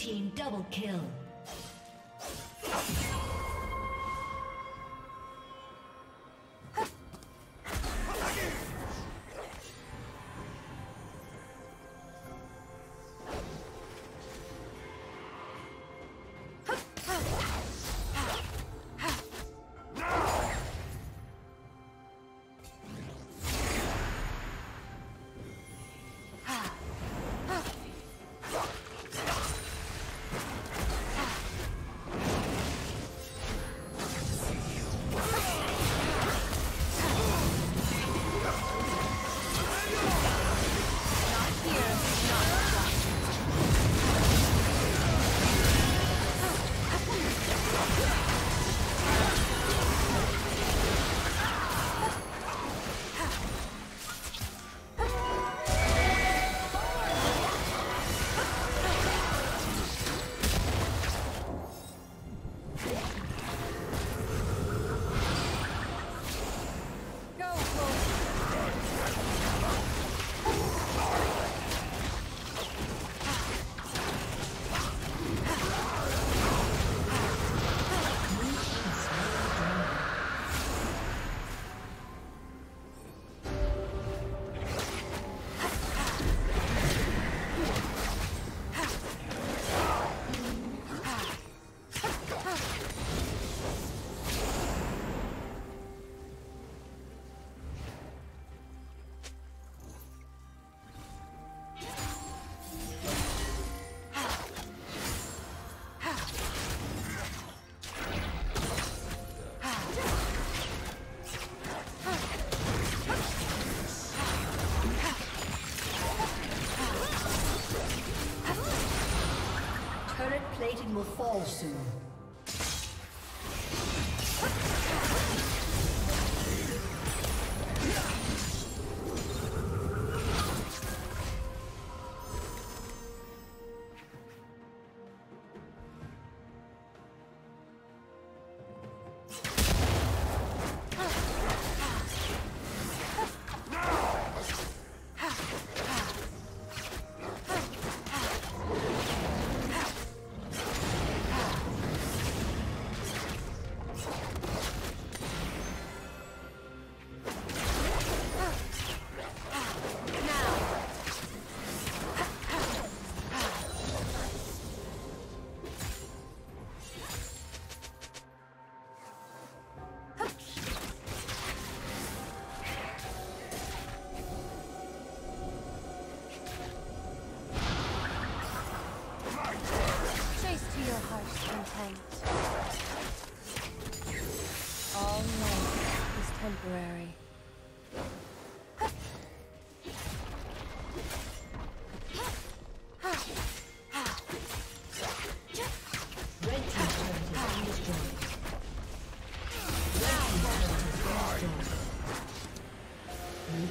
Team double kill. Falso.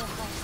正在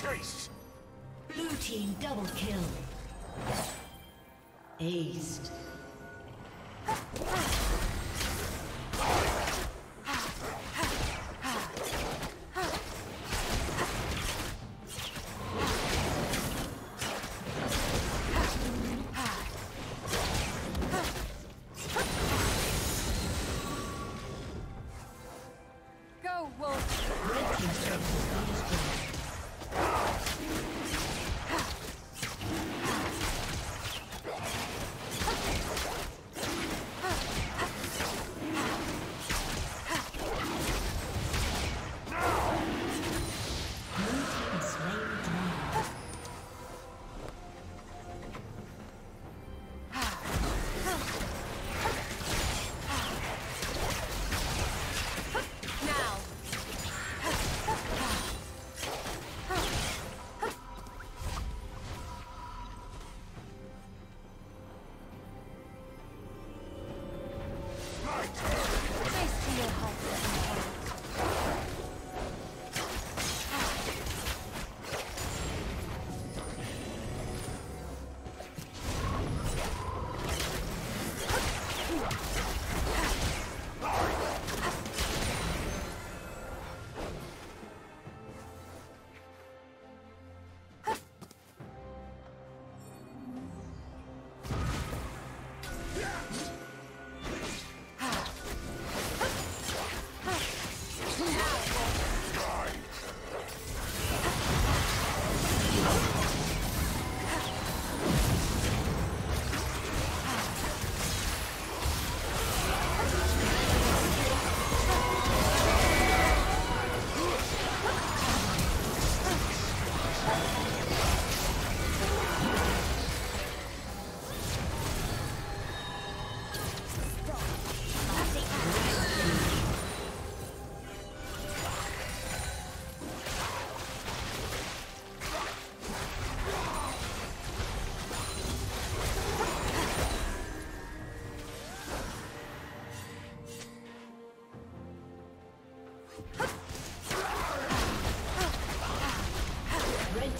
chase! Blue team double kill. Aced.